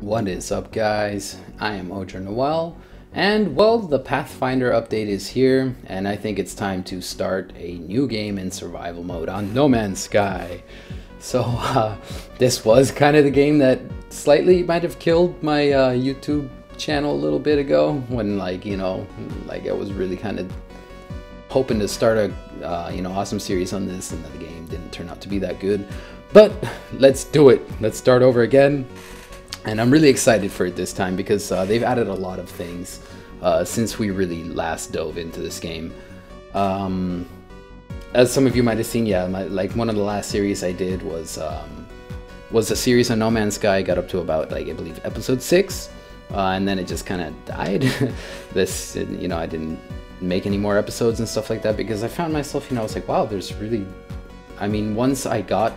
What is up guys? I am OdraNoel and well the Pathfinder update is here and I think it's time to start a new game in survival mode on No Man's Sky. So uh, this was kind of the game that slightly might have killed my uh, YouTube channel a little bit ago when like you know like I was really kind of hoping to start a uh, you know awesome series on this and the game didn't turn out to be that good but let's do it let's start over again and I'm really excited for it this time because uh, they've added a lot of things uh, since we really last dove into this game. Um, as some of you might have seen, yeah, my, like one of the last series I did was um, was a series on No Man's Sky. Got up to about like I believe episode six, uh, and then it just kind of died. this, you know, I didn't make any more episodes and stuff like that because I found myself, you know, I was like, wow, there's really, I mean, once I got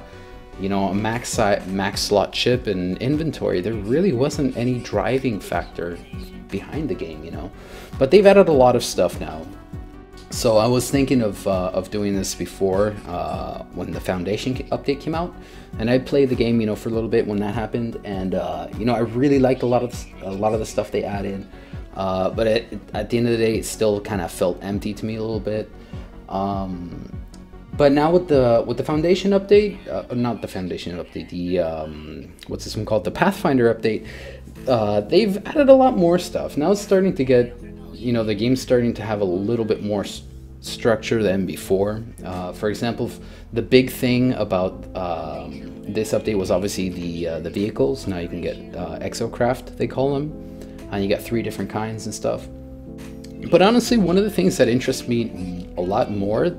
you know, a max max slot chip and inventory, there really wasn't any driving factor behind the game, you know. But they've added a lot of stuff now. So I was thinking of, uh, of doing this before uh, when the Foundation update came out, and I played the game, you know, for a little bit when that happened, and uh, you know, I really liked a lot of a lot of the stuff they added. Uh, but it, at the end of the day, it still kind of felt empty to me a little bit. Um, but now with the with the foundation update, uh, not the foundation update, the um, what's this one called? The Pathfinder update. Uh, they've added a lot more stuff. Now it's starting to get, you know, the game's starting to have a little bit more structure than before. Uh, for example, the big thing about um, this update was obviously the uh, the vehicles. Now you can get uh, exocraft, they call them, and you got three different kinds and stuff. But honestly, one of the things that interests me a lot more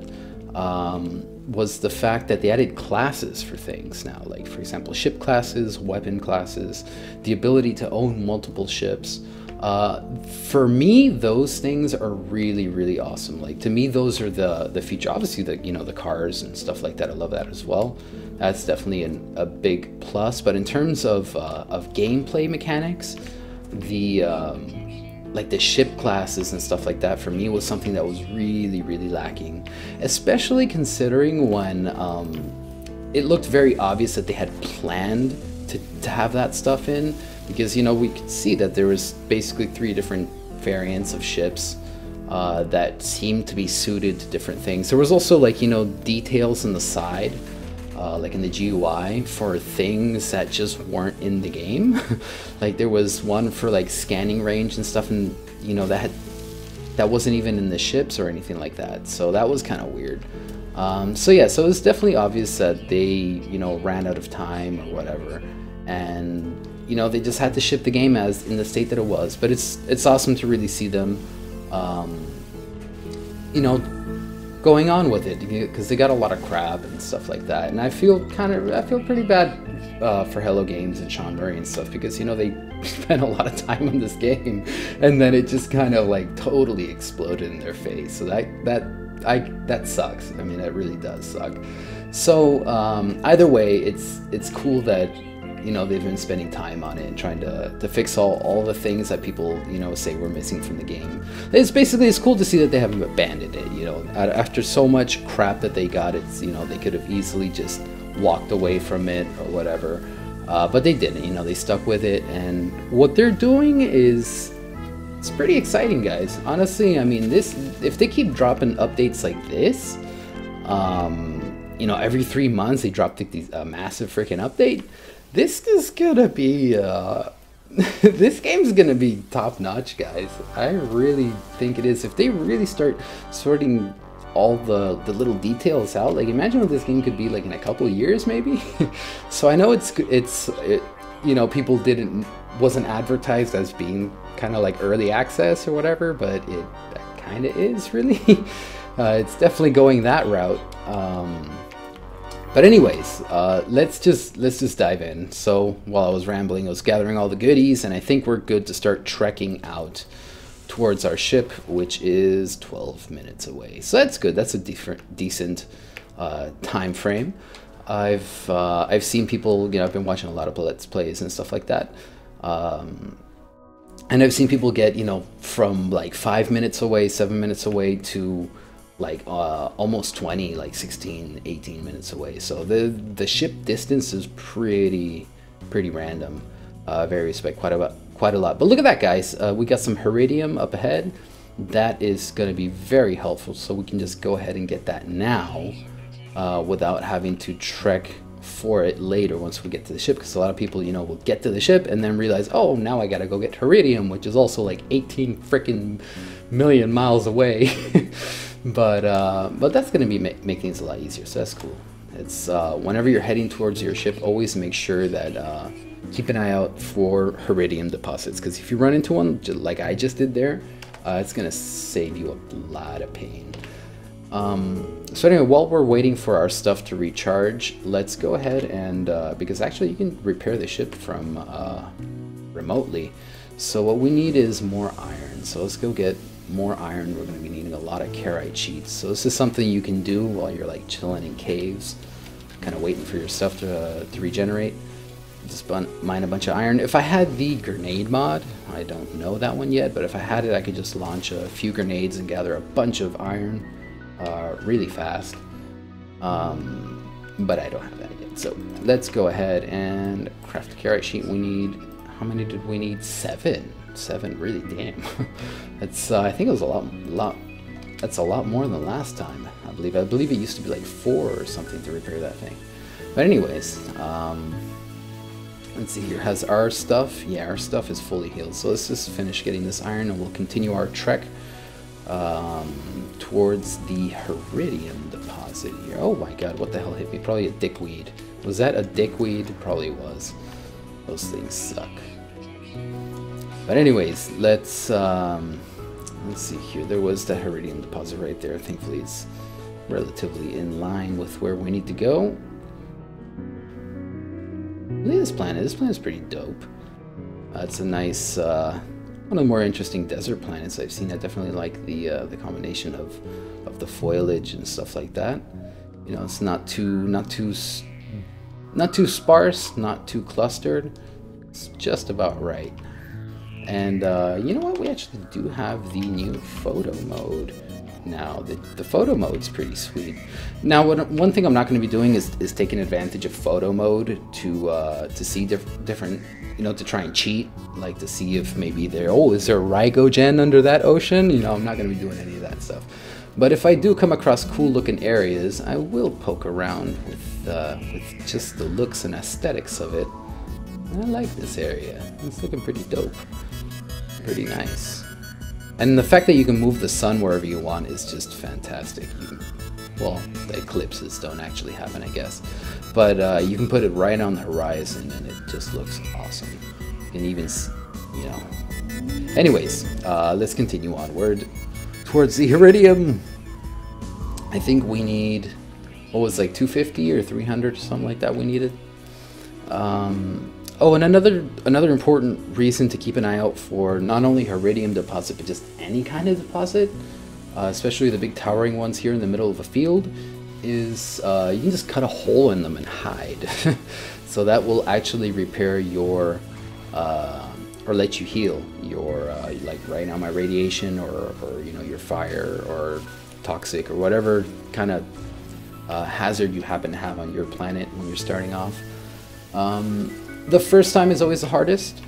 um, was the fact that they added classes for things now, like for example, ship classes, weapon classes, the ability to own multiple ships. Uh, for me, those things are really, really awesome. Like to me, those are the the feature. Obviously, the you know the cars and stuff like that. I love that as well. That's definitely an, a big plus. But in terms of uh, of gameplay mechanics, the um, like the ship classes and stuff like that for me was something that was really really lacking. Especially considering when um, it looked very obvious that they had planned to, to have that stuff in because you know we could see that there was basically three different variants of ships uh, that seemed to be suited to different things. There was also like you know details in the side uh, like in the GUI for things that just weren't in the game. like there was one for like scanning range and stuff, and you know that had, that wasn't even in the ships or anything like that. So that was kind of weird. Um, so yeah, so it's definitely obvious that they you know ran out of time or whatever, and you know they just had to ship the game as in the state that it was. But it's it's awesome to really see them. Um, you know, going on with it because they got a lot of crap and stuff like that. And I feel kind of, I feel pretty bad uh, for Hello Games and Sean Murray and stuff because you know they spent a lot of time on this game, and then it just kind of like totally exploded in their face. So that that I that sucks. I mean, it really does suck. So um, either way, it's it's cool that you know they've been spending time on it and trying to, to fix all, all the things that people you know say were missing from the game. It's basically it's cool to see that they haven't abandoned it you know. After so much crap that they got it's you know they could have easily just walked away from it or whatever. Uh, but they didn't you know they stuck with it. And what they're doing is it's pretty exciting guys. Honestly i mean this if they keep dropping updates like this um, you know every three months they drop these uh, massive freaking update this is gonna be uh, this game's gonna be top notch, guys. I really think it is. If they really start sorting all the the little details out, like imagine what this game could be like in a couple years, maybe. so I know it's it's it, you know people didn't wasn't advertised as being kind of like early access or whatever, but it kind of is really. uh, it's definitely going that route. Um, but anyways, uh, let's just let's just dive in. So while I was rambling, I was gathering all the goodies, and I think we're good to start trekking out towards our ship, which is 12 minutes away. So that's good. That's a different, decent uh, time frame. I've uh, I've seen people, you know, I've been watching a lot of let's plays and stuff like that. Um, and I've seen people get, you know, from like five minutes away, seven minutes away to like uh, almost 20 like 16 18 minutes away so the the ship distance is pretty pretty random uh, by quite a quite a lot. But look at that, guys. Uh, we got some Heridium up ahead. That is going to be very helpful. So we can just go ahead and get that now uh, without having to trek for it later once we get to the ship. Because a lot of people, you know, will get to the ship and then realize, oh, now I got to go get Heridium, which is also like 18 freaking million miles away. but uh, but that's going to be ma make things a lot easier. So that's cool. It's uh, whenever you're heading towards your ship, always make sure that uh, keep an eye out for Heridium deposits because if you run into one like I just did there, uh, it's gonna save you a lot of pain. Um, so anyway, while we're waiting for our stuff to recharge, let's go ahead and, uh, because actually you can repair the ship from uh, remotely. So what we need is more iron. So let's go get more iron. We're going to be needing a lot of Carite sheets. So this is something you can do while you're like chilling in caves, kind of waiting for your stuff to, uh, to regenerate just mine a bunch of iron. If I had the grenade mod, I don't know that one yet, but if I had it, I could just launch a few grenades and gather a bunch of iron uh, really fast. Um, but I don't have that yet. So let's go ahead and craft the Carite sheet. We need, how many did we need? Seven. Seven, really, damn. That's, uh, I think it was a lot, lot, that's a lot more than last time, I believe. I believe it used to be like four or something to repair that thing. But anyways, um, let's see here, has our stuff? Yeah, our stuff is fully healed. So let's just finish getting this iron and we'll continue our trek um, towards the Heridium deposit here. Oh my god, what the hell hit me? Probably a dickweed. Was that a dickweed? Probably was. Those things suck. But anyways, let's um, let's see here. There was the Heridium deposit right there. Thankfully, it's relatively in line with where we need to go. Look at this planet. This planet is pretty dope. Uh, it's a nice, uh, one of the more interesting desert planets I've seen. I definitely like the uh, the combination of of the foliage and stuff like that. You know, it's not too not too not too sparse, not too clustered. It's just about right. And uh, you know what? We actually do have the new photo mode now. The, the photo mode's pretty sweet. Now, what, one thing I'm not going to be doing is, is taking advantage of photo mode to uh, to see diff different, you know, to try and cheat, like to see if maybe there, oh, is there Rygogen under that ocean? You know, I'm not going to be doing any of that stuff. But if I do come across cool looking areas, I will poke around with, uh, with just the looks and aesthetics of it. I like this area. It's looking pretty dope. Pretty nice. And the fact that you can move the sun wherever you want is just fantastic. Well, the eclipses don't actually happen, I guess. But uh, you can put it right on the horizon and it just looks awesome. And even, you know. Anyways, uh, let's continue onward towards the Heridium. I think we need, what was like 250 or 300 or something like that we needed. Um, Oh, and another another important reason to keep an eye out for not only Heridium deposit, but just any kind of deposit, uh, especially the big towering ones here in the middle of a field, is uh, you can just cut a hole in them and hide. so that will actually repair your, uh, or let you heal your, uh, like right now my radiation or, or, you know, your fire or toxic or whatever kind of uh, hazard you happen to have on your planet when you're starting off. Um, the first time is always the hardest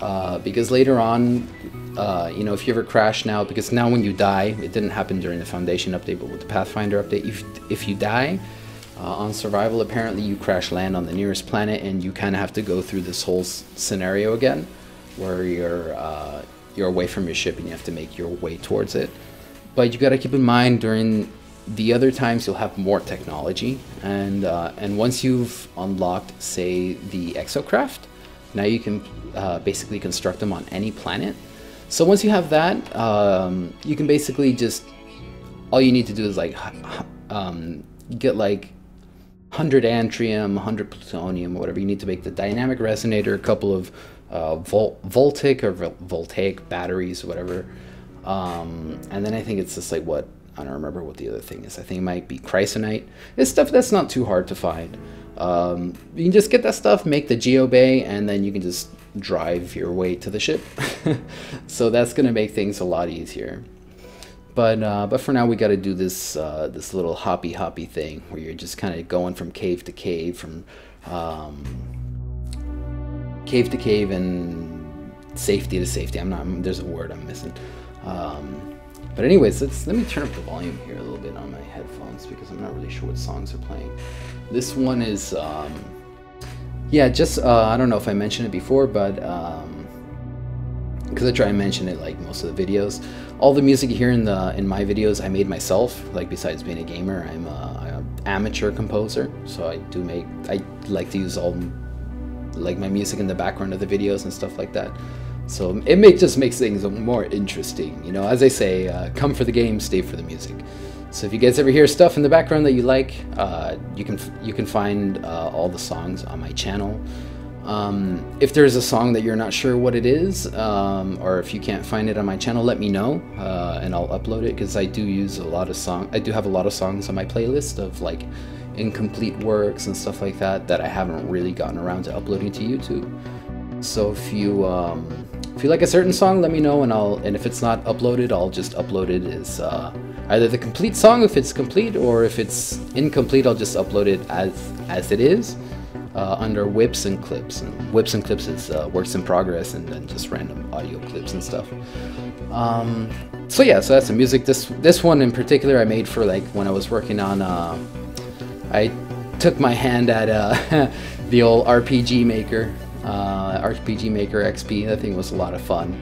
uh, because later on, uh, you know, if you ever crash now, because now when you die, it didn't happen during the Foundation update, but with the Pathfinder update, if, if you die uh, on survival, apparently you crash land on the nearest planet and you kind of have to go through this whole scenario again where you're, uh, you're away from your ship and you have to make your way towards it. But you got to keep in mind during the other times you'll have more technology. And uh, and once you've unlocked say the exocraft now you can uh, basically construct them on any planet. So once you have that um, you can basically just all you need to do is like um, get like 100 antrium 100 plutonium whatever you need to make the dynamic resonator a couple of uh, vol voltic or voltaic batteries whatever. Um, and then I think it's just like what I don't remember what the other thing is. I think it might be Chrysonite. It's stuff that's not too hard to find. Um, you can just get that stuff, make the geobay, and then you can just drive your way to the ship. so that's going to make things a lot easier. But uh, but for now, we got to do this uh, this little hoppy hoppy thing where you're just kind of going from cave to cave, from um, cave to cave and safety to safety. I'm not. There's a word I'm missing. Um, but anyways, let's let me turn up the volume here a little bit on my headphones because I'm not really sure what songs are playing. This one is, um, yeah, just uh, I don't know if I mentioned it before, but because um, I try and mention it like most of the videos, all the music hear in the in my videos I made myself. Like besides being a gamer, I'm a, a amateur composer, so I do make I like to use all like my music in the background of the videos and stuff like that. So it make, just makes things more interesting. You know, as I say, uh, come for the game, stay for the music. So if you guys ever hear stuff in the background that you like, uh, you can you can find uh, all the songs on my channel. Um, if there's a song that you're not sure what it is, um, or if you can't find it on my channel, let me know, uh, and I'll upload it because I do use a lot of song. I do have a lot of songs on my playlist of like incomplete works and stuff like that that I haven't really gotten around to uploading to YouTube. So if you um, if you like a certain song, let me know, and I'll and if it's not uploaded, I'll just upload it as uh, either the complete song if it's complete, or if it's incomplete, I'll just upload it as as it is uh, under whips and clips. And whips and clips is uh, works in progress, and then just random audio clips and stuff. Um, so yeah, so that's the music. This this one in particular, I made for like when I was working on. Uh, I took my hand at uh, the old RPG Maker uh, RPG Maker XP. That thing was a lot of fun.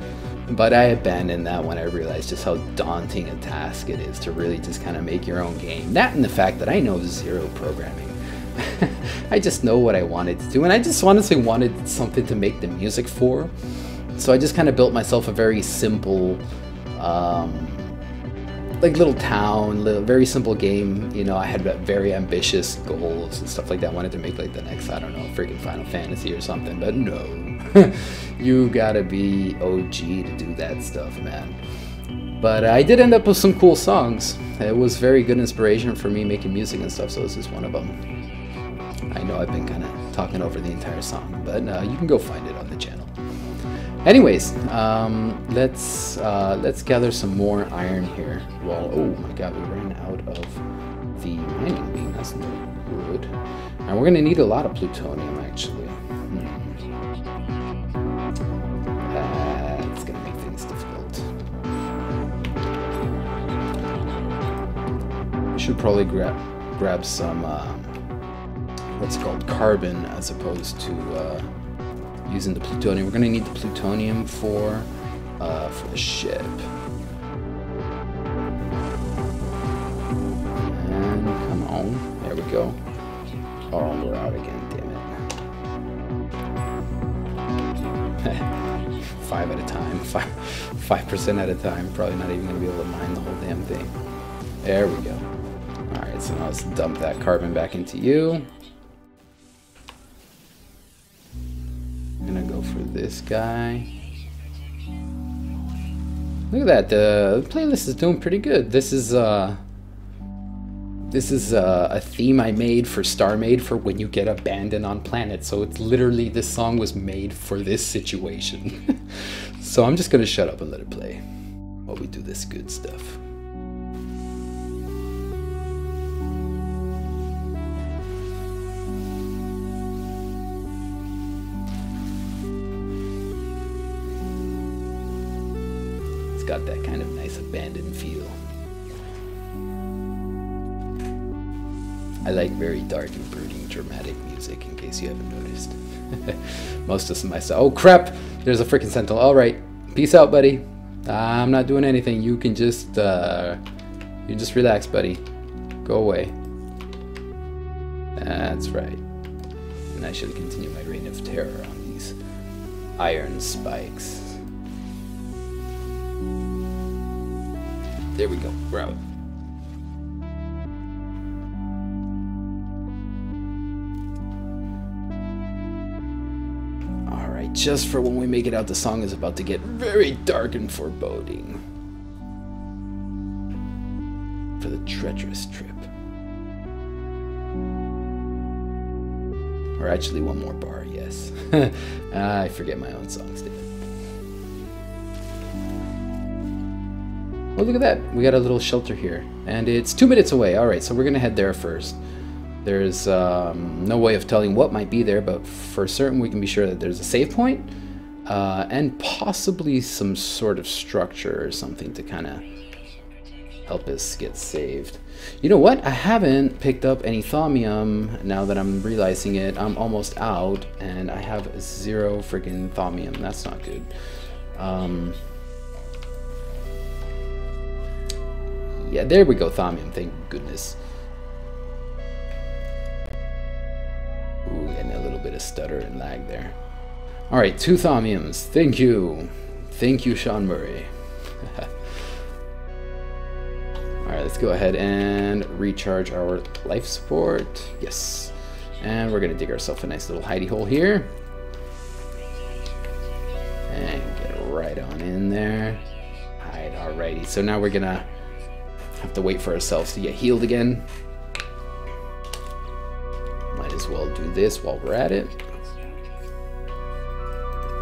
But I abandoned that when I realized just how daunting a task it is to really just kind of make your own game. That and the fact that I know zero programming. I just know what I wanted to do, and I just honestly wanted something to make the music for. So I just kind of built myself a very simple um, like little town, little very simple game. You know, I had very ambitious goals and stuff like that. Wanted to make like the next, I don't know, freaking Final Fantasy or something, but no. you gotta be OG to do that stuff, man. But I did end up with some cool songs. It was very good inspiration for me making music and stuff, so this is one of them. I know I've been kind of talking over the entire song, but uh, you can go find it. Anyways, um, let's uh, let's gather some more iron here. Well, oh my god, we ran out of the mining beam. That's no good. And we're gonna need a lot of plutonium actually. That's gonna make things difficult. I should probably grab grab some uh, what's called carbon as opposed to. Uh, using the plutonium. We're gonna need the plutonium for uh, for the ship. And come on, there we go. Oh, we're out again, damn it. five at a time, five five percent at a time. Probably not even gonna be able to mine the whole damn thing. There we go. All right, so now let's dump that carbon back into you. This guy. Look at that, the playlist is doing pretty good. This is uh this is uh, a theme I made for StarMade for when you get abandoned on planet. So it's literally this song was made for this situation. so I'm just gonna shut up and let it play while we do this good stuff. Feel. I like very dark and brooding dramatic music, in case you haven't noticed. Most of my stuff. Oh crap! There's a freaking sentinel. Alright, peace out, buddy. I'm not doing anything. You can just, uh, you just relax, buddy. Go away. That's right. And I should continue my reign of terror on these iron spikes. There we go. We're out. Alright, just for when we make it out, the song is about to get very dark and foreboding. For the treacherous trip. Or actually, one more bar, yes. I forget my own songs, dude. Oh, look at that. We got a little shelter here. And it's two minutes away. All right, so we're going to head there first. There's um, no way of telling what might be there, but for certain we can be sure that there's a save point, uh, and possibly some sort of structure or something to kind of help us get saved. You know what? I haven't picked up any thaumium now that I'm realizing it. I'm almost out and I have zero freaking thaumium. That's not good. Um, yeah, there we go, thaumium. Thank goodness. Ooh, getting a little bit of stutter and lag there. All right, two thaumiums. Thank you. Thank you, Sean Murray. All right, let's go ahead and recharge our life support. Yes. And we're gonna dig ourselves a nice little hidey hole here. And get right on in there. Hide, alrighty. So now we're gonna have to wait for ourselves to get healed again. Might as well do this while we're at it.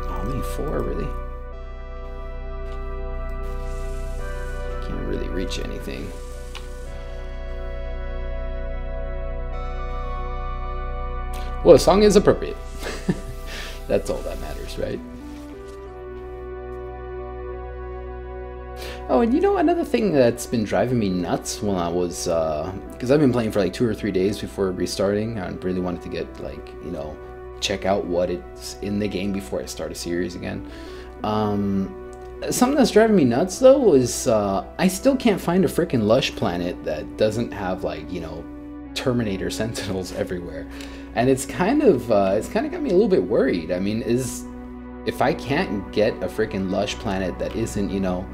Only four, really? Can't really reach anything. Well, the song is appropriate. That's all that matters, right? Oh, and you know another thing that's been driving me nuts when I was, because uh, I've been playing for like two or three days before restarting. I really wanted to get like, you know, check out what it's in the game before I start a series again. Um, something that's driving me nuts though is uh, I still can't find a freaking lush planet that doesn't have like you know Terminator Sentinels everywhere, and it's kind of uh, it's kind of got me a little bit worried. I mean, is if I can't get a freaking lush planet that isn't you know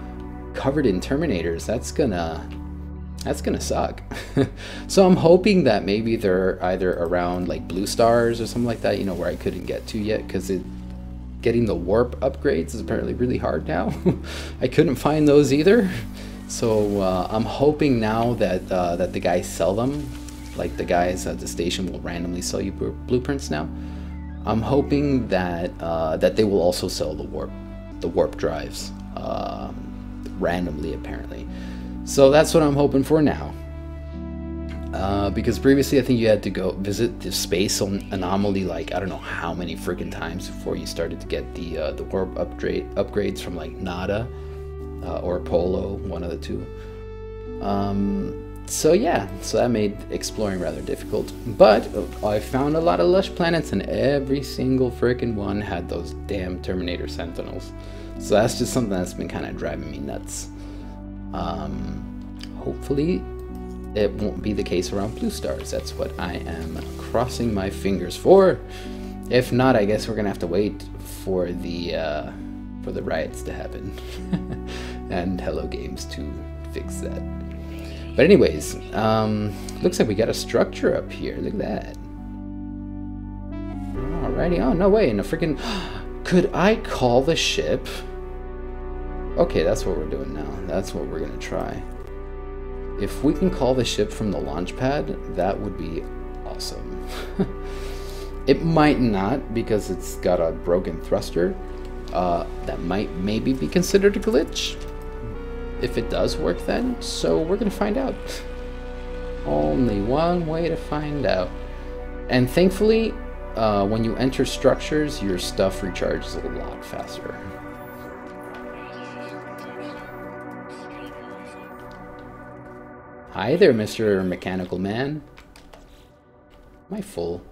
covered in Terminators, that's gonna that's gonna suck. so I'm hoping that maybe they're either around like blue stars or something like that, you know, where I couldn't get to yet because it getting the warp upgrades is apparently really hard now. I couldn't find those either. So uh, I'm hoping now that uh, that the guys sell them, like the guys at the station will randomly sell you blueprints now. I'm hoping that uh, that they will also sell the warp, the warp drives, um, randomly apparently. So that's what I'm hoping for now. Uh, because previously I think you had to go visit the space anomaly like I don't know how many freaking times before you started to get the uh, the warp upgrade upgrades from like Nada uh, or Polo, one of the two. Um, so yeah, so that made exploring rather difficult. But I found a lot of lush planets, and every single freaking one had those damn Terminator Sentinels. So that's just something that's been kind of driving me nuts. Um, hopefully it won't be the case around blue stars. That's what I am crossing my fingers for. If not, I guess we're gonna have to wait for the uh, for the riots to happen and Hello Games to fix that. But anyways, um, looks like we got a structure up here. Look at that. Alrighty. Oh no way! In a freaking. Could I call the ship? Okay, that's what we're doing now. That's what we're gonna try. If we can call the ship from the launch pad, that would be awesome. it might not because it's got a broken thruster. Uh, that might maybe be considered a glitch. If it does work then, so we're gonna find out. Only one way to find out. And thankfully, uh, when you enter structures, your stuff recharges a lot faster. Hi there, Mr. Mechanical Man. Am I full?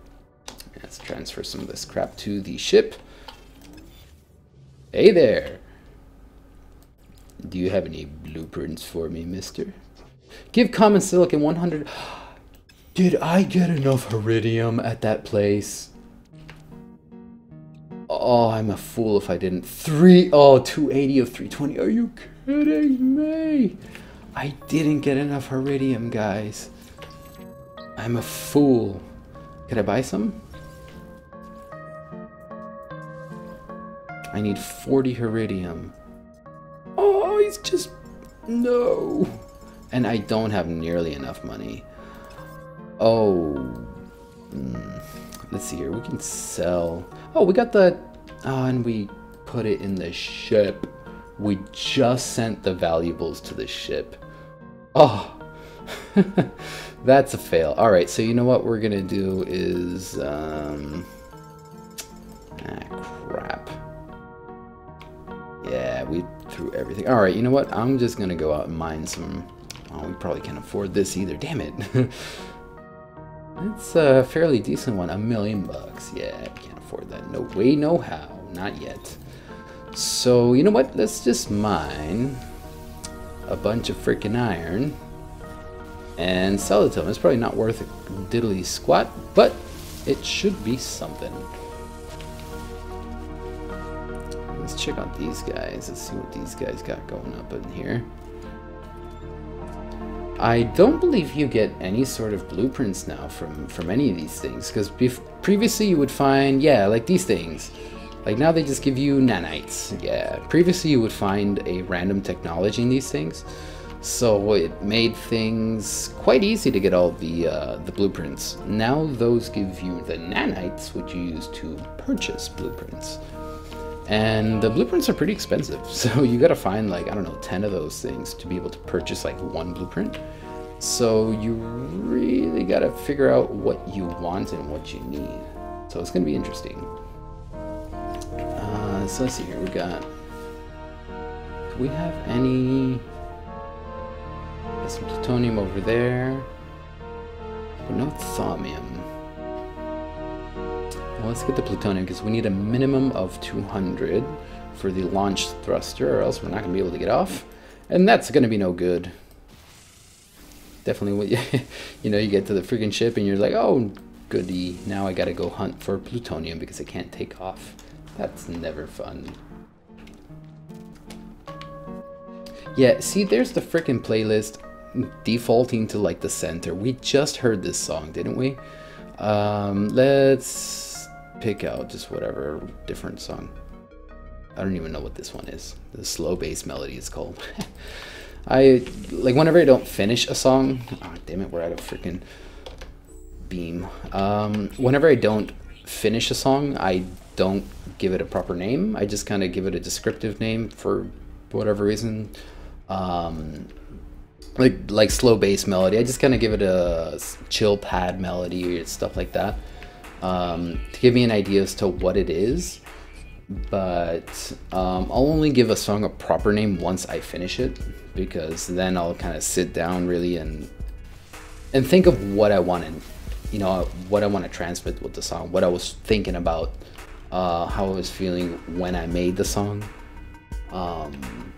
Let's transfer some of this crap to the ship. Hey there. Do you have any blueprints for me, mister? Give common silicon 100... Did I get enough Heridium at that place? Oh, I'm a fool if I didn't. Three, oh, 280 of 320. Are you kidding me? I didn't get enough Heridium, guys. I'm a fool. Could I buy some? I need 40 Heridium. Oh, he's just... No. And I don't have nearly enough money. Oh. Mm. Let's see here. We can sell... Oh, we got the... Oh, and we put it in the ship. We just sent the valuables to the ship. Oh, That's a fail. All right, so you know what we're gonna do is, um, ah, crap. Yeah, we threw everything. All right, you know what? I'm just gonna go out and mine some. Oh, we probably can't afford this either. Damn it. it's a fairly decent one. A million bucks. Yeah, we can't afford that. No way, no how. Not yet. So, you know what? Let's just mine a bunch of freaking iron and sell it to them. It's probably not worth a diddly squat, but it should be something. Let's check out these guys. Let's see what these guys got going up in here. I don't believe you get any sort of blueprints now from, from any of these things, because previously you would find, yeah, like these things. Like now they just give you nanites. Yeah, previously you would find a random technology in these things. So it made things quite easy to get all the uh, the blueprints. Now those give you the nanites, which you use to purchase blueprints. And the blueprints are pretty expensive, so you gotta find like, I don't know, 10 of those things to be able to purchase like one blueprint. So you really gotta figure out what you want and what you need. So it's gonna be interesting. So let's see here, we got, do we have any got some plutonium over there. But no thaumium. Well, let's get the plutonium because we need a minimum of 200 for the launch thruster or else we're not going to be able to get off. And that's going to be no good. Definitely, what you know, you get to the freaking ship and you're like, oh, goody, now I got to go hunt for plutonium because I can't take off. That's never fun. Yeah, see, there's the freaking playlist defaulting to like the center. We just heard this song, didn't we? Um, let's pick out just whatever different song. I don't even know what this one is. The slow bass melody is called. I like whenever I don't finish a song. Oh, damn it, we're at a freaking beam. Um, whenever I don't finish a song, I don't give it a proper name. I just kind of give it a descriptive name for whatever reason. Um, like like slow bass melody. I just kind of give it a chill pad melody stuff like that um, to give me an idea as to what it is. But um, I'll only give a song a proper name once I finish it because then I'll kind of sit down really and and think of what I want to, you know, what I want to transmit with the song, what I was thinking about, uh, how I was feeling when I made the song. Um,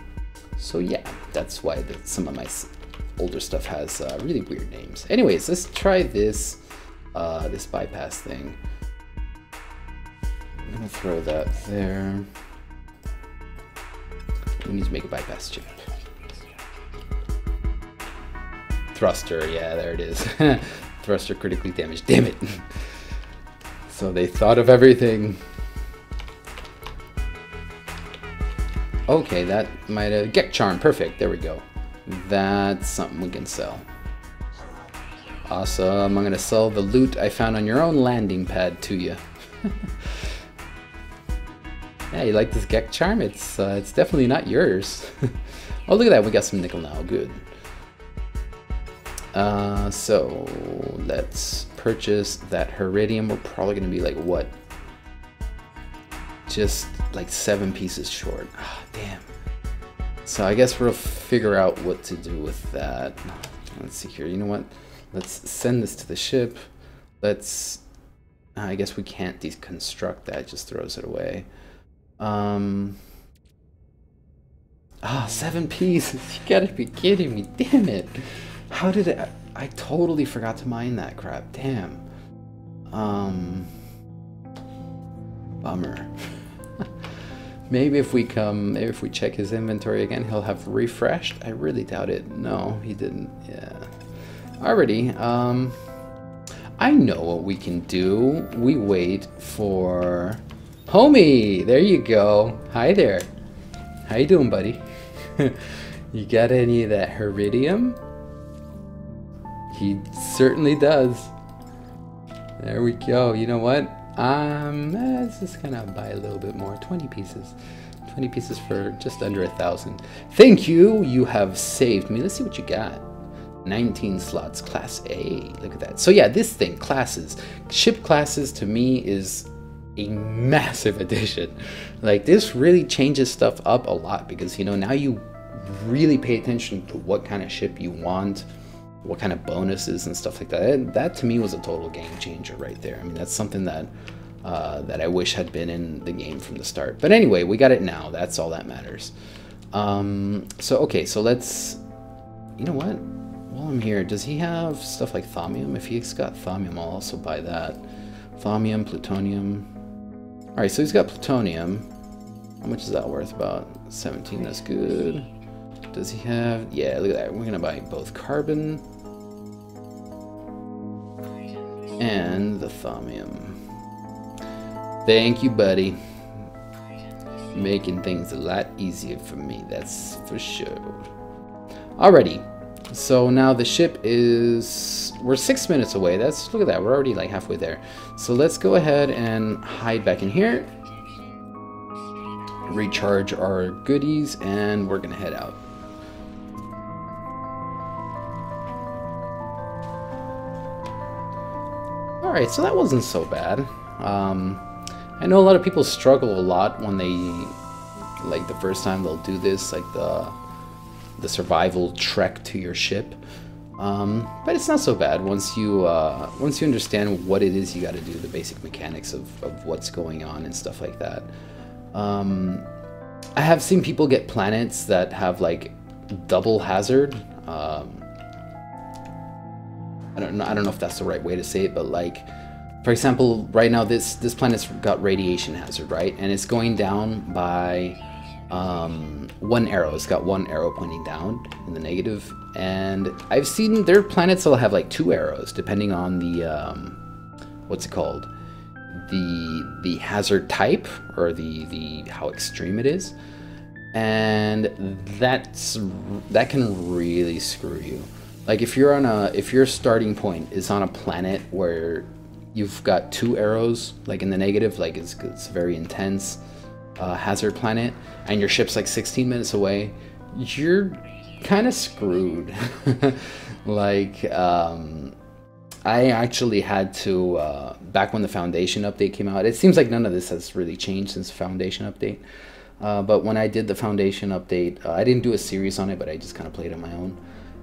so yeah, that's why the, some of my older stuff has uh, really weird names. Anyways, let's try this uh, this bypass thing. I'm gonna throw that there. We need to make a bypass chip. Thruster, yeah, there it is. Thruster critically damaged, damn it. so they thought of everything. Okay, that might have... Gek charm, perfect, there we go. That's something we can sell. Awesome. I'm to sell the loot I found on your own landing pad to you. yeah, you like this Gek charm? It's, uh, it's definitely not yours. oh, look at that. We got some nickel now. Good. Uh, so, let's purchase that Heridium. We're probably to be like, what? Just like seven pieces short. Ah, damn. So I guess we'll figure out what to do with that. Let's see here. You know what? Let's send this to the ship. Let's... I guess we can't deconstruct that. It just throws it away. Um... Ah, oh, seven pieces. You gotta be kidding me. Damn it. How did it... I totally forgot to mine that crap. Damn. Um... Bummer. Maybe if we come, if we check his inventory again, he'll have refreshed. I really doubt it. No, he didn't. Yeah. Alrighty. Um, I know what we can do. We wait for homie. There you go. Hi there. How you doing, buddy? you got any of that heridium? He certainly does. There we go. You know what? Um, let's just kind of buy a little bit more. 20 pieces. 20 pieces for just under a thousand. Thank you. You have saved me. Let's see what you got. 19 slots, class A. Look at that. So yeah, this thing, classes. Ship classes to me is a massive addition. Like this really changes stuff up a lot because you know now you really pay attention to what kind of ship you want, what kind of bonuses and stuff like that. And that to me was a total game changer right there. I mean that's something that uh, that I wish had been in the game from the start. But anyway, we got it now. That's all that matters. Um, so okay, so let's. You know what? While I'm here, does he have stuff like thaumium? If he's got thaumium, I'll also buy that. Thaumium, plutonium. Alright, so he's got plutonium. How much is that worth? About 17, that's good. Does he have... Yeah, look at that. We're going to buy both carbon and the thaumium. Thank you, buddy. Making things a lot easier for me, that's for sure. Alrighty, so now the ship is, we're six minutes away. That's, look at that, we're already like halfway there. So let's go ahead and hide back in here. Recharge our goodies and we're gonna head out. Alright, so that wasn't so bad. Um, I know a lot of people struggle a lot when they, like the first time they'll do this, like the the survival trek to your ship. Um, but it's not so bad once you uh, once you understand what it is you got to do, the basic mechanics of, of what's going on and stuff like that. Um, I have seen people get planets that have like double hazard. Um, I don't know. I don't know if that's the right way to say it, but like, for example, right now this this planet's got radiation hazard, right, and it's going down by um, one arrow. It's got one arrow pointing down in the negative. And I've seen their planets will have like two arrows, depending on the um, what's it called, the the hazard type or the the how extreme it is. And that's that can really screw you. Like if you're on a if your starting point is on a planet where you've got two arrows, like in the negative, like it's it's very intense uh, hazard planet and your ship's like 16 minutes away, you're kind of screwed. like, um, I actually had to, uh, back when the Foundation update came out, it seems like none of this has really changed since the Foundation update. Uh, but when I did the Foundation update, uh, I didn't do a series on it, but I just kind of played on my own.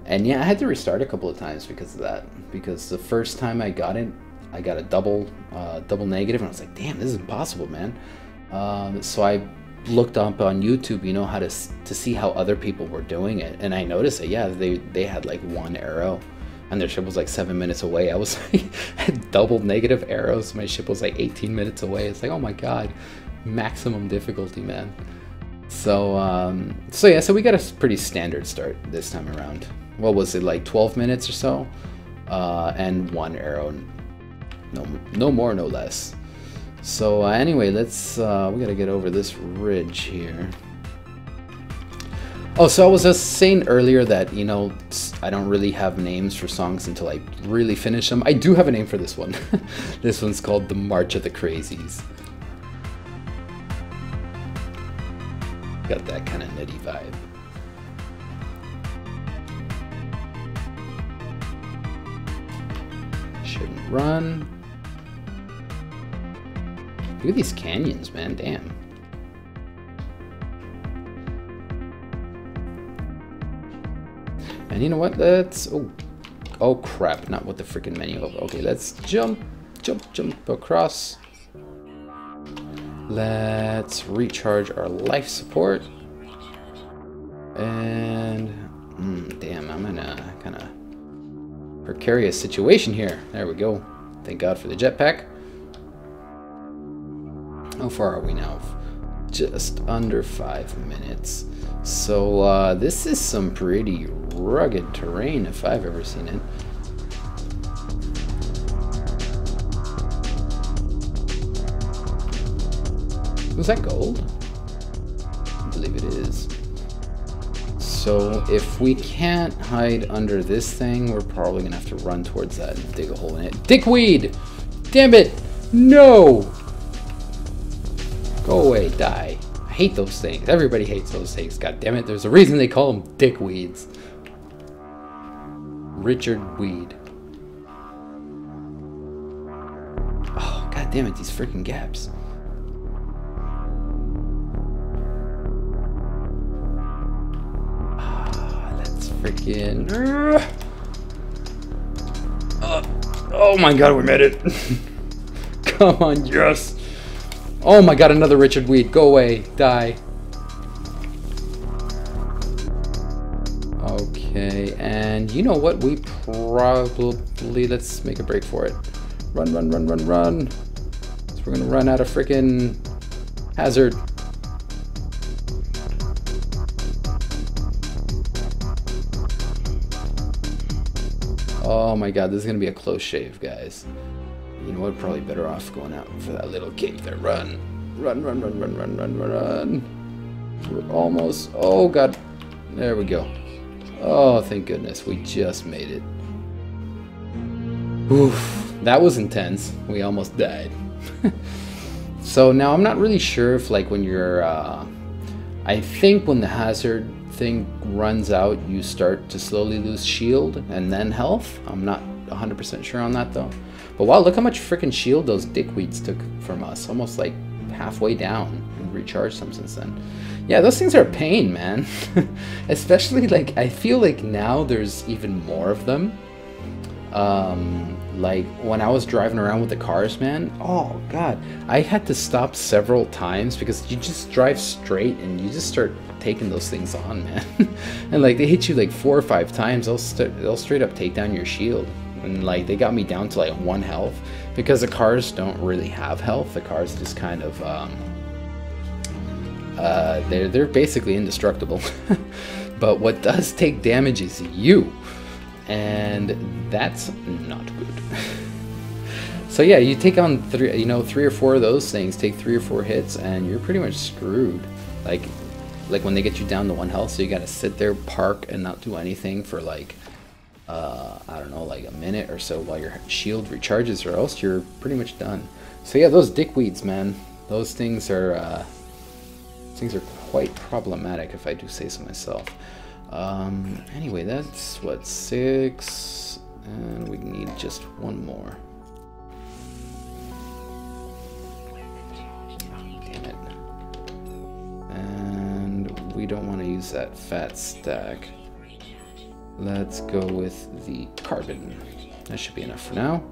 And yeah, I had to restart a couple of times because of that. Because the first time I got it, I got a double, uh, double negative, and I was like, "Damn, this is impossible, man." Um, so I looked up on YouTube, you know, how to to see how other people were doing it, and I noticed that yeah, they they had like one arrow, and their ship was like seven minutes away. I was like had double negative arrows. My ship was like 18 minutes away. It's like oh my god, maximum difficulty, man. So um, so yeah, so we got a pretty standard start this time around. What was it like 12 minutes or so, uh, and one arrow, no no more, no less. So uh, anyway, let's, uh, we gotta get over this ridge here. Oh, so I was just saying earlier that, you know, I don't really have names for songs until I really finish them. I do have a name for this one. this one's called The March of the Crazies. Got that kind of nitty vibe. Run. Look at these canyons, man. Damn. And you know what? Let's... Oh, oh crap. Not what the freaking menu. Okay, let's jump, jump, jump across. Let's recharge our life support. And... Mm, damn, I'm gonna kind of precarious situation here. There we go. Thank God for the jetpack. How far are we now? Just under five minutes. So uh, this is some pretty rugged terrain if I've ever seen it. Was that gold? I believe it is. So if we can't hide under this thing, we're probably gonna have to run towards that and dig a hole in it. Dickweed! Damn it! No! Go away, die. I hate those things. Everybody hates those things. God damn it. There's a reason they call them dickweeds. Richard Weed. Oh, god damn it, these freaking gaps. Freaking. Uh, oh my god, we made it. Come on, yes. Oh my god, another Richard Weed. Go away. Die. Okay, and you know what? We probably... Let's make a break for it. Run, run, run, run, run. So we're gonna run out of freaking hazard. Oh my god, this is gonna be a close shave, guys. You know what? Probably better off going out for that little cave there. Run. Run, run, run, run, run, run, run. We're almost... Oh, God. There we go. Oh, thank goodness. We just made it. Oof. That was intense. We almost died. so now I'm not really sure if, like, when you're... Uh, I think when the hazard thing runs out, you start to slowly lose shield and then health. I'm not 100% sure on that, though. But wow, look how much freaking shield those dickweeds took from us. Almost like halfway down and recharged some since then. Yeah, those things are a pain, man. Especially like, I feel like now there's even more of them. Um, like when I was driving around with the cars, man, oh god, I had to stop several times because you just drive straight and you just start taking those things on, man. and like they hit you like four or five times, they'll, st they'll straight up take down your shield and like they got me down to like one health because the cars don't really have health. The cars just kind of um, uh, they're they're basically indestructible. but what does take damage is you, and that's not. so yeah, you take on three, you know, three or four of those things, take three or four hits, and you're pretty much screwed. Like, like when they get you down to one health, so you got to sit there, park, and not do anything for like uh, I don't know, like a minute or so while your shield recharges, or else you're pretty much done. So yeah, those dickweeds, man, those things are uh, things are quite problematic, if I do say so myself. Um, anyway, that's what six, and we need just one more. Damn it! And we don't want to use that fat stack. Let's go with the carbon. That should be enough for now.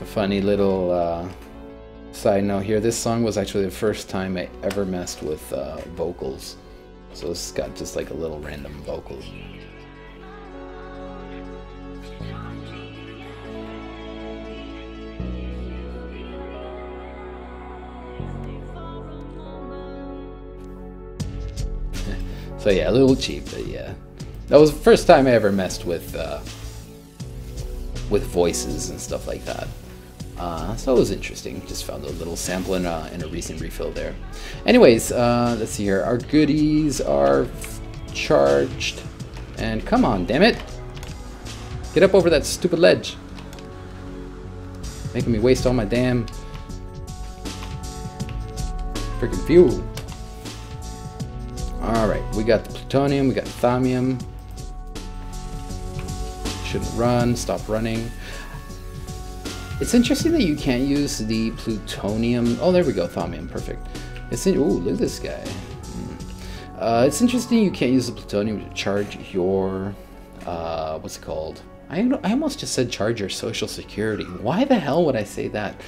A funny little uh, side note here. This song was actually the first time I ever messed with uh, vocals. So it's got just like a little random vocal So yeah, a little cheap, but yeah. That was the first time I ever messed with uh, with voices and stuff like that. Uh, so it was interesting. Just found a little sample in a, in a recent refill there. Anyways, uh, let's see here. Our goodies are charged. And come on, damn it. Get up over that stupid ledge. Making me waste all my damn freaking fuel. Alright, we got the plutonium, we got the thamium. Shouldn't run, stop running. It's interesting that you can't use the plutonium. Oh, there we go, thamium, perfect. It's in, ooh, look at this guy. Hmm. Uh, it's interesting you can't use the plutonium to charge your, uh, what's it called? I, I almost just said charge your social security. Why the hell would I say that?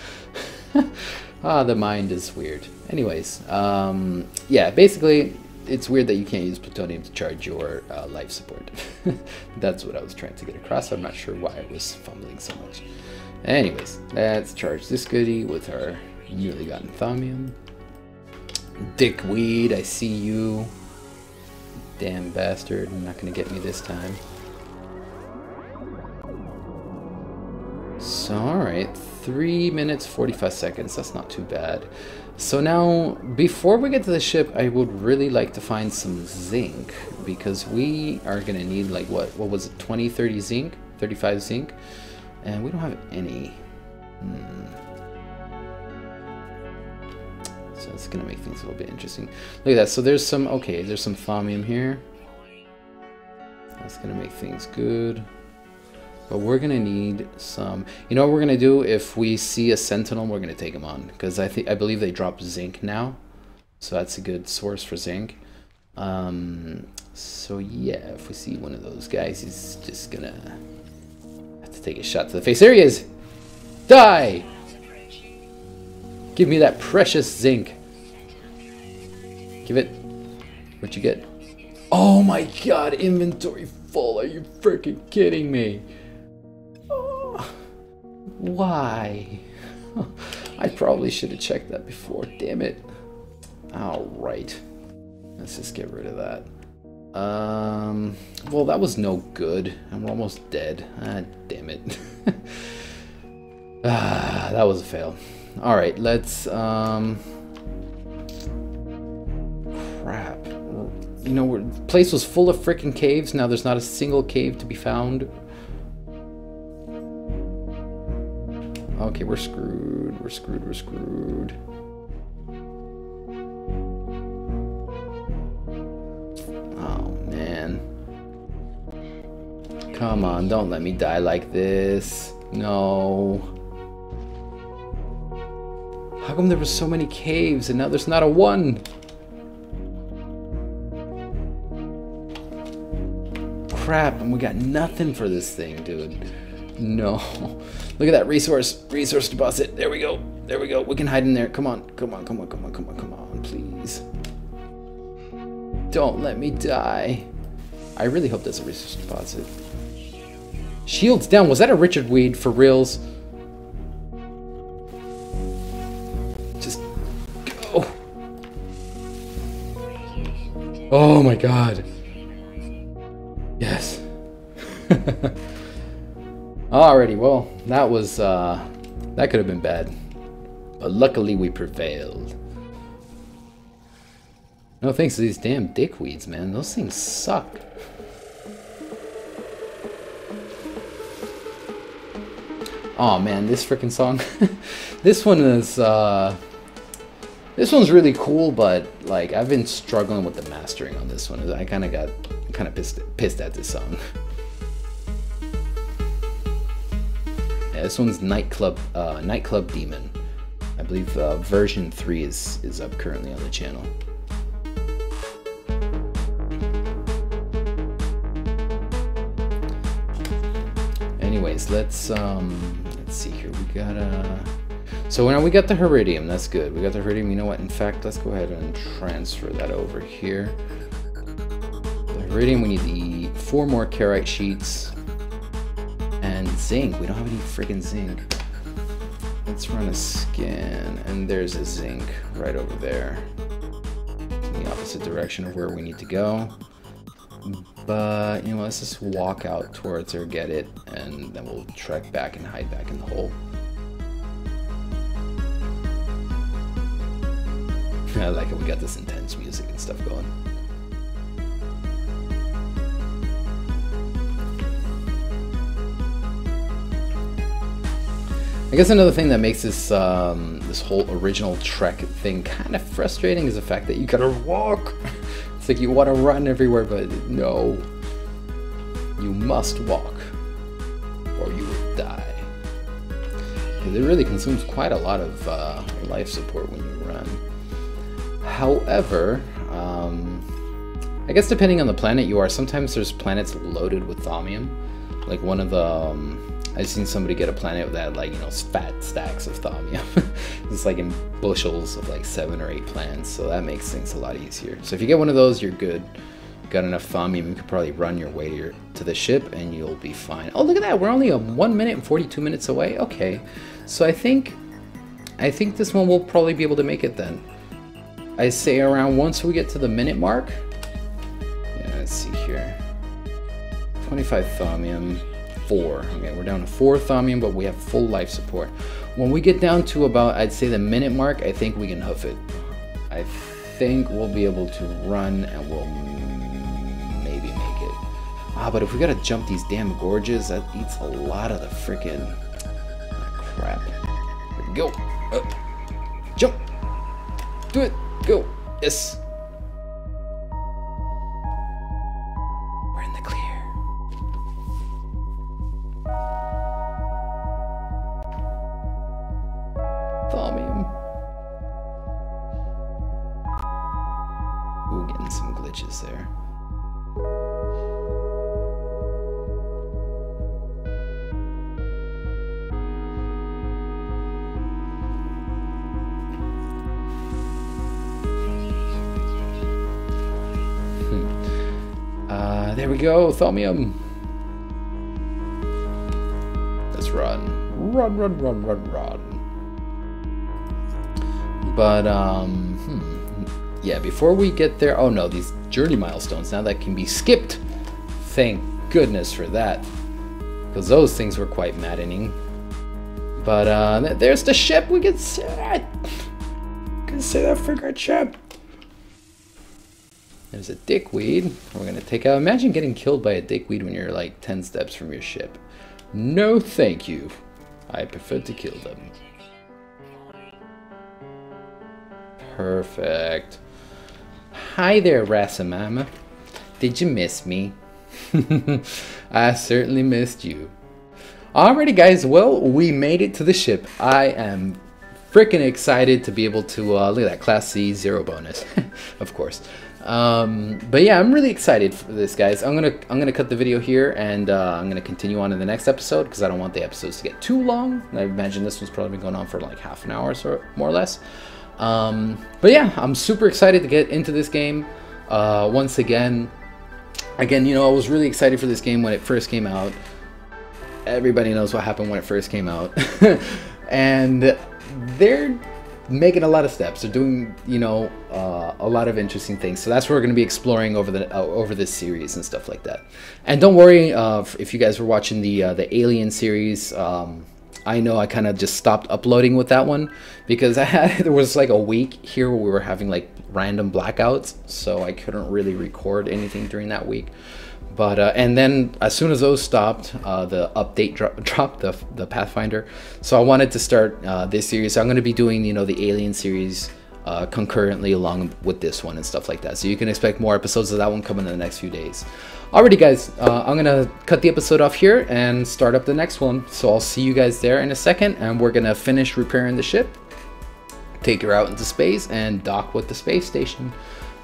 ah, the mind is weird. Anyways, um, yeah, basically, it's weird that you can't use plutonium to charge your uh, life support. That's what I was trying to get across. I'm not sure why I was fumbling so much. Anyways, let's charge this goodie with our newly gotten thamium. Dickweed, I see you. Damn bastard, not gonna get me this time. So, alright, 3 minutes 45 seconds, that's not too bad. So now, before we get to the ship, I would really like to find some zinc, because we are to need like, what, what was it, 20, 30 zinc? 35 zinc? And we don't have any. Hmm. So it's gonna make things a little bit interesting. Look at that. So there's some okay. There's some thaumium here. That's gonna make things good. But we're gonna need some. You know what we're gonna do? If we see a sentinel, we're gonna take him on because I think I believe they drop zinc now, so that's a good source for zinc. Um, so yeah, if we see one of those guys, he's just gonna take a shot to the face. There he is. Die. Give me that precious zinc. Give it. What you get? Oh my god, inventory full. Are you freaking kidding me? Oh, why? I probably should have checked that before. Damn it. Alright. Let's just get rid of that. Um, well, that was no good. I'm almost dead. Ah, damn it. ah, that was a fail. All right, let's, um, crap. You know, the place was full of freaking caves. Now there's not a single cave to be found. Okay, we're screwed. We're screwed. We're screwed. Come on, don't let me die like this. No. How come there were so many caves and now there's not a one? Crap, and we got nothing for this thing, dude. No. Look at that resource, resource deposit. There we go. There we go. We can hide in there. Come on, come on, come on, come on, come on, come on, please. Don't let me die. I really hope that's a resource deposit. Shields down. Was that a Richard Weed for reals? Just go. Oh my god. Yes. Alrighty, well, that was, uh, that could have been bad. But luckily we prevailed. No thanks to these damn dickweeds, man. Those things suck. Oh man, this freaking song. this one is uh this one's really cool, but like I've been struggling with the mastering on this one. I kind of got kind of pissed pissed at this song. yeah, this one's nightclub uh, nightclub demon. I believe uh, version three is is up currently on the channel. Anyways, let's um let's see here. We got a so now we got the Heridium, that's good. We got the Heridium, you know what? In fact, let's go ahead and transfer that over here. The Heridium, we need the four more Carite sheets. And zinc, we don't have any freaking zinc. Let's run a scan, and there's a zinc right over there. In the opposite direction of where we need to go. But, you know, let's just walk out towards her, get it, and then we'll trek back and hide back in the hole. I like it. We got this intense music and stuff going. I guess another thing that makes this um, this whole original Trek thing kind of frustrating is the fact that you gotta walk. It's like you want to run everywhere, but no, you must walk, or you will die. Because it really consumes quite a lot of uh, life support when you run. However, um, I guess depending on the planet you are, sometimes there's planets loaded with thaumium. Like one of the, um, I've seen somebody get a planet that like, you know, fat stacks of thaumium. it's like in bushels of like seven or eight plants, so that makes things a lot easier. So if you get one of those, you're good. Got enough thaumium, you could probably run your way to, your, to the ship and you'll be fine. Oh, look at that, we're only a one minute and 42 minutes away. Okay, so I think, I think this one will probably be able to make it then. I say around once we get to the minute mark. Yeah, let's see here. 25 thaumium, four. Okay, we're down to four thaumium, but we have full life support. When we get down to about, I'd say the minute mark, I think we can hoof it. I think we'll be able to run and we'll maybe make it. Ah, but if we gotta jump these damn gorges, that eats a lot of the freaking crap. Here we go. Jump. Do it. Go. Yes. There we go, Thaumium. Let's run. Run, run, run, run, run. But, um, hmm. yeah, before we get there, oh no, these journey milestones, now that can be skipped. Thank goodness for that. Because those things were quite maddening. But, uh, there's the ship, we can see that. Can see that frigate ship. A dickweed. We're gonna take out. Imagine getting killed by a dickweed when you're like 10 steps from your ship. No, thank you. I prefer to kill them. Perfect. Hi there, Rasamama. Did you miss me? I certainly missed you. Alrighty, guys. Well, we made it to the ship. I am freaking excited to be able to uh, look at that Class C zero bonus, of course. Um, but yeah, I'm really excited for this, guys. I'm gonna I'm gonna cut the video here, and uh, I'm gonna continue on in the next episode because I don't want the episodes to get too long. I imagine this one's probably been going on for like half an hour, or more or less. Um, but yeah, I'm super excited to get into this game. Uh, once again, again, you know, I was really excited for this game when it first came out. Everybody knows what happened when it first came out, and they're making a lot of steps. They're doing, you know, uh, a lot of interesting things. So that's what we're going to be exploring over the uh, over this series and stuff like that. And don't worry uh, if you guys were watching the uh, the Alien series. Um, I know I kind of just stopped uploading with that one because I had there was like a week here where we were having like random blackouts, so I couldn't really record anything during that week. But uh, and then as soon as those stopped, uh, the update dro- dropped the the Pathfinder. So I wanted to start uh, this series. So I'm going to be doing you know the Alien series uh, concurrently along with this one and stuff like that. So you can expect more episodes of that one coming in the next few days. Alrighty, guys, uh, I'm gonna cut the episode off here and start up the next one. So I'll see you guys there in a second, and we're gonna finish repairing the ship, take her out into space, and dock with the space station.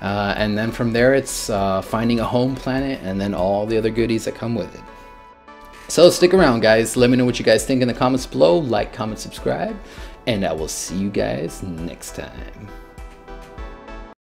Uh, and then from there, it's uh, finding a home planet and then all the other goodies that come with it. So stick around, guys. Let me know what you guys think in the comments below. Like, comment, subscribe, and I will see you guys next time.